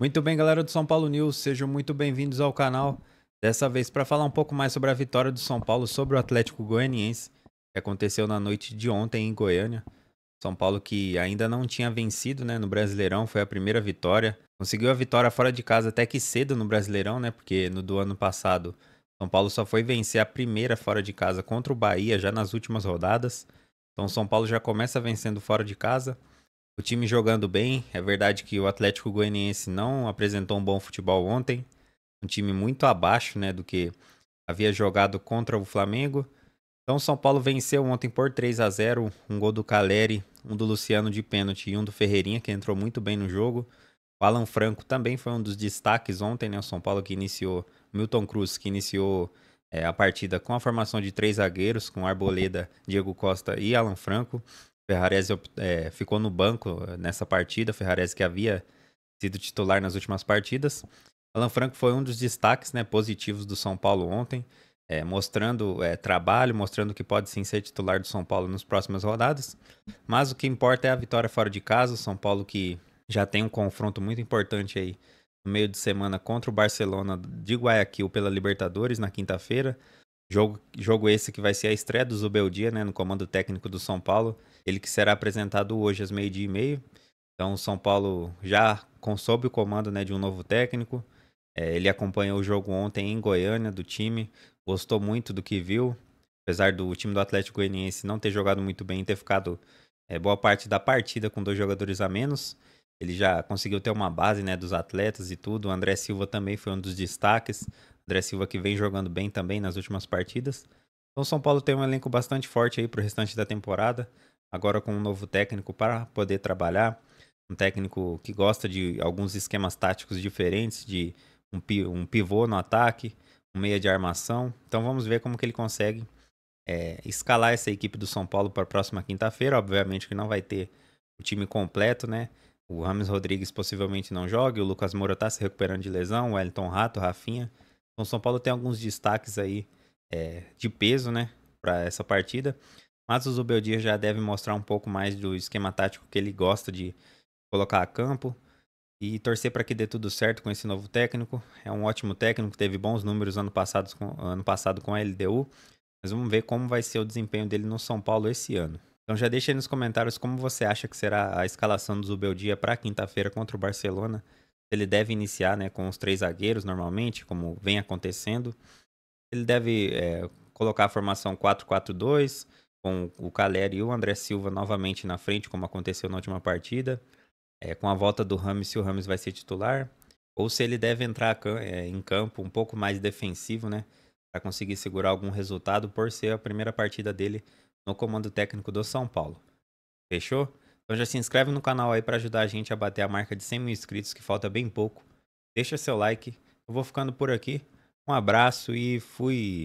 Muito bem, galera do São Paulo News, sejam muito bem-vindos ao canal. Dessa vez para falar um pouco mais sobre a vitória do São Paulo sobre o Atlético Goianiense, que aconteceu na noite de ontem em Goiânia. São Paulo que ainda não tinha vencido, né, no Brasileirão, foi a primeira vitória. Conseguiu a vitória fora de casa até que cedo no Brasileirão, né, porque no do ano passado São Paulo só foi vencer a primeira fora de casa contra o Bahia já nas últimas rodadas. Então São Paulo já começa vencendo fora de casa. O time jogando bem. É verdade que o Atlético Goianiense não apresentou um bom futebol ontem. Um time muito abaixo né, do que havia jogado contra o Flamengo. Então, São Paulo venceu ontem por 3 a 0 Um gol do Caleri, um do Luciano de pênalti e um do Ferreirinha, que entrou muito bem no jogo. O Alan Franco também foi um dos destaques ontem, né? O São Paulo que iniciou, Milton Cruz, que iniciou é, a partida com a formação de três zagueiros, com Arboleda, Diego Costa e Alan Franco. Ferrarese é, ficou no banco eh, nessa partida, Ferrarese que havia sido titular nas últimas partidas. Alan Franco foi um dos destaques né, positivos do São Paulo ontem, é, mostrando é, trabalho, mostrando que pode sim ser titular do São Paulo nas próximas rodadas. Mas o que importa é a vitória fora de casa. O São Paulo que já tem um confronto muito importante aí no meio de semana contra o Barcelona de Guayaquil pela Libertadores na quinta-feira. Jogo, jogo esse que vai ser a estreia do Zubeldia, né, no comando técnico do São Paulo. Ele que será apresentado hoje às meio-dia e meio. Então, o São Paulo já sob o comando né, de um novo técnico. É, ele acompanhou o jogo ontem em Goiânia do time, gostou muito do que viu. Apesar do time do Atlético Goianiense não ter jogado muito bem ter ficado é, boa parte da partida com dois jogadores a menos, ele já conseguiu ter uma base né, dos atletas e tudo. O André Silva também foi um dos destaques. André Silva que vem jogando bem também nas últimas partidas. Então o São Paulo tem um elenco bastante forte aí para o restante da temporada, agora com um novo técnico para poder trabalhar, um técnico que gosta de alguns esquemas táticos diferentes, de um, um pivô no ataque, um meia de armação. Então vamos ver como que ele consegue é, escalar essa equipe do São Paulo para a próxima quinta-feira. Obviamente que não vai ter o time completo, né? O Rames Rodrigues possivelmente não joga, o Lucas Moura está se recuperando de lesão, o Wellington Rato, Rafinha. Então, São Paulo tem alguns destaques aí é, de peso, né, para essa partida. Mas o Zubeldia já deve mostrar um pouco mais do esquema tático que ele gosta de colocar a campo e torcer para que dê tudo certo com esse novo técnico. É um ótimo técnico, teve bons números ano passado com, ano passado com a LDU, mas vamos ver como vai ser o desempenho dele no São Paulo esse ano. Então já deixa aí nos comentários como você acha que será a escalação do Zubeldia para quinta-feira contra o Barcelona ele deve iniciar né, com os três zagueiros normalmente, como vem acontecendo. Ele deve é, colocar a formação 4-4-2, com o Caleri e o André Silva novamente na frente, como aconteceu na última partida. É, com a volta do Rames, se o Rames vai ser titular. Ou se ele deve entrar é, em campo um pouco mais defensivo, né? Para conseguir segurar algum resultado, por ser a primeira partida dele no comando técnico do São Paulo. Fechou? Então já se inscreve no canal aí para ajudar a gente a bater a marca de 100 mil inscritos, que falta bem pouco. Deixa seu like. Eu vou ficando por aqui. Um abraço e fui!